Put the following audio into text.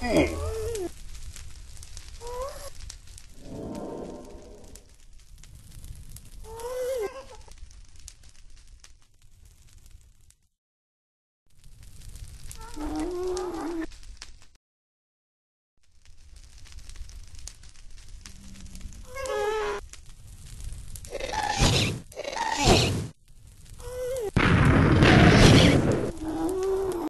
Hmm.